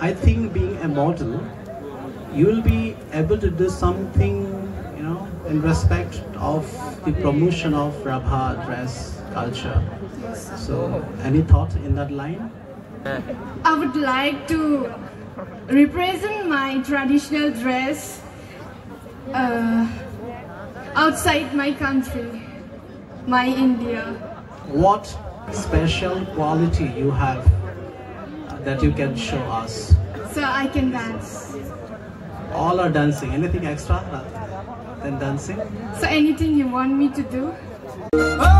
I think being a model, you will be able to do something, you know, in respect of the promotion of Rabha dress culture. So, any thought in that line? I would like to represent my traditional dress uh, outside my country, my India. What special quality you have that you can show us? So I can dance. All are dancing. Anything extra than dancing? So anything you want me to do? Oh!